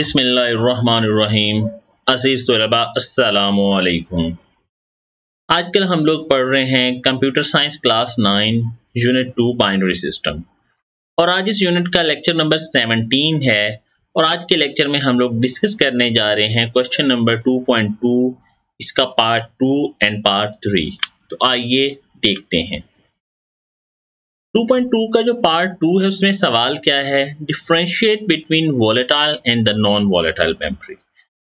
بسم اللہ الرحمن الرحیم۔ عزیز طلباء، السلام علیکم۔ آج کل ہم لوگ پڑھ رہے ہیں computer science class nine, unit two, binary system. اور آج اس یونٹ کا لیکچر نمبر سیونٹین ہے۔ اور آج کے لیکچر میں ہم لوگ ڈسکس کرنے جا رہے ہیں question number two point two, اس کا part two and part three تو آئیے دیکھتے ہیں۔ 2.2 کا جو پارٹ 2 ہے، اس میں سوال کیا ہے؟ Differentiate between volatile and the non volatile memory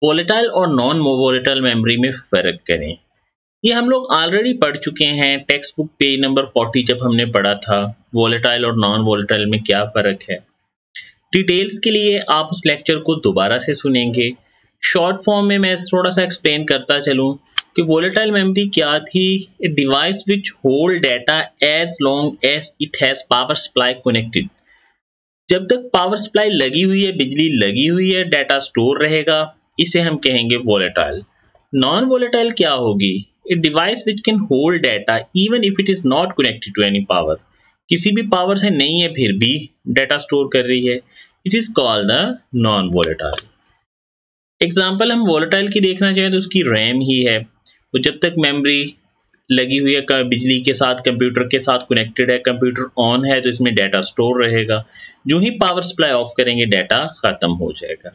volatile اور نان وولیٹائل میموری میں فرق کریں۔ یہ ہم لوگ آلریڈی پڑھ چکے ہیں ٹیکسٹ بک پیج نمبر 40 جب ہم نے پڑھا تھا وولیٹائل اور نان وولیٹائل میں کیا فرق ہے؟ ڈیٹیلز کے لیے آپ اس لیکچر کو دوبارہ سے سنیں گے۔ شارٹ فارم میں میں تھوڑا سا ایکسپلین کرتا چلوں۔ کہ وولیٹائل میموری کیا تھی؟ Device which hold data as long as it has power supply connected جب تک پاور سپلائی لگی ہوئی ہے، بجلی لگی ہوئی ہے ڈیٹا سٹور رہے گا، اسے ہم کہیں گے وولیٹائل نان وولیٹائل کیا ہوگی؟ Device which can hold data even if it is not connected to any power کسی بھی پاور سے نہیں ہے، پھر بھی ڈیٹا سٹور کر رہی ہے۔ It is call the non volatile example ہم وولیٹائل کی دیکھنا چاہیں تو اس کی ریم ہی ہے۔ تو جب تک میموری لگی ہوئی ہے بجلی کے ساتھ، کمپیوٹر کے ساتھ کنیکٹڈ ہے، کمپیوٹر آن ہے، تو اس میں ڈیٹا سٹور رہے گا۔ جو ہی پاور سپلائی آف کریں گے ڈیٹا ختم ہو جائے گا۔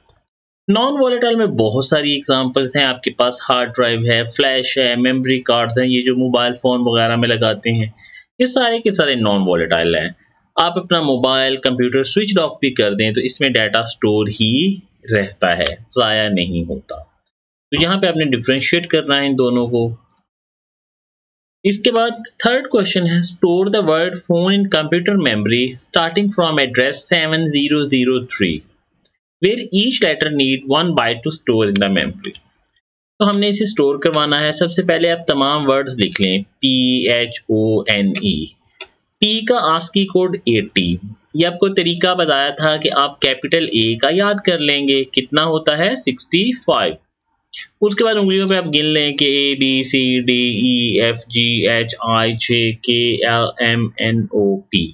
نان والیٹائل میں بہت ساری اگزامپلس ہیں۔ آپ کے پاس ہارڈ ڈرائیو ہے فلیش ہے میموری کارڈز ہیں، یہ جو موبائل فون وغیرہ میں لگاتے ہیں، یہ سارے کے سارے نان والیٹائل ہیں۔ آپ اپنا موبائل کمپیوٹر سوئچ آف بھی کر دیں تو اس میں ڈیٹا سٹور ہی رہتا ہے، ضائع نہیں ہوتا۔ تو یہاں پہ آپ نے ڈفرینشیٹ کرنا ہے ان دونوں کو۔ اس کے بعد تھرڈ کوشچن ہے store the word phone in computer memory starting from address seven zero zero three where each letter need one byte to store in the memory تو ہم نے اسے اسٹور کروانا ہے۔ سب سے پہلے آپ تمام ورڈز لکھ لیں۔ پی ایچ او این ای پی کا آسکی کوڈ ایٹی یہ آپ کو طریقہ بتایا تھا کہ آپ کیپیٹل اے کا یاد کر لیں گے۔ کتنا ہوتا ہے؟ سکسٹی فائیو اس کے بعد انگلیوں پہ آپ گن لیں کہ A B C D E F G H I J K L M N O P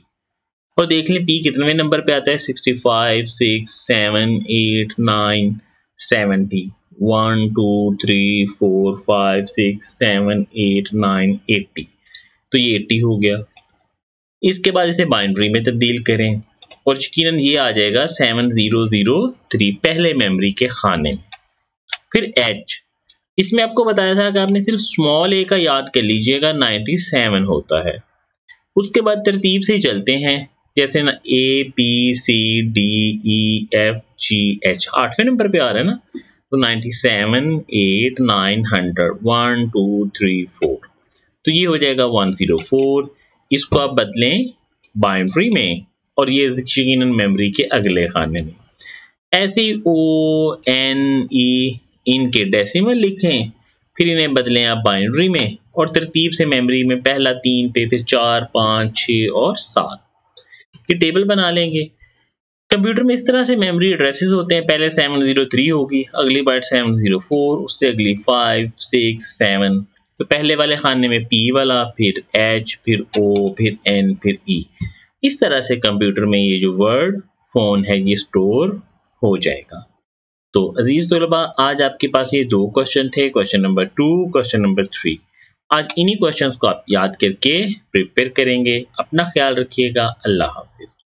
اور دیکھ لیں پی کتنے نمبر پہ آتا ہے؟ Sixty five six seven eight nine seventy one two three four five six seven eight nine eighty تو یہ eighty ہو گیا. اس کے بعد اسے بائنڈری میں تبدیل کریں اور یقیناً یہ آ جائے گا سیون زیرو زیرو تھری پہلے میموری کے خانے میں. پھر ایچ اس میں آپ کو بتایا تھا کہ آپ نے صرف اسمال اے کا یاد کر لیجیے گا نائنٹی سیون ہوتا ہے۔ اس کے بعد ترتیب سے چلتے ہیں، جیسے نا A B C D E F G H آٹھویں نمبر پہ آ رہا ہے نا؟ تو ninety seven eight nine hundred one two three four تو یہ ہو جائے گا ون زیرو فور اس کو آپ بدلیں بائنڈری میں، اور یہ یقیناً میموری کے اگلے خانے میں۔ ایسے او این ای ان کے ڈیسیمل لکھیں۔ پھر انہیں بدلیں آپ بائنڈری میں اور ترتیب سے میموری میں پہلا تین پہ پھر چار، پانچ، چھ اور سات۔ یہ ٹیبل بنا لیں گے۔ کمپیوٹر میں اس طرح سے میموری ایڈریسز ہوتے ہیں۔ پہلے سیون زیرو تھری ہوگی، اگلی بائٹ سیون زیرو فور اس سے اگلی فائیو سکس سیون تو پہلے والے خانے میں پی والا، پھر ایچ پھر او پھر این پھر ای اس طرح سے کمپیوٹر میں یہ جو ورڈ فون ہے، یہ اسٹور ہو جائے گا۔ تو عزیز طلباء، آج آپ کے پاس یہ دو کوشچن تھے question number two question number three آج انہی کوشچنس کو آپ یاد کر کے پریپئر کریں گے، اپنا خیال رکھیے گا۔ اللہ حافظ۔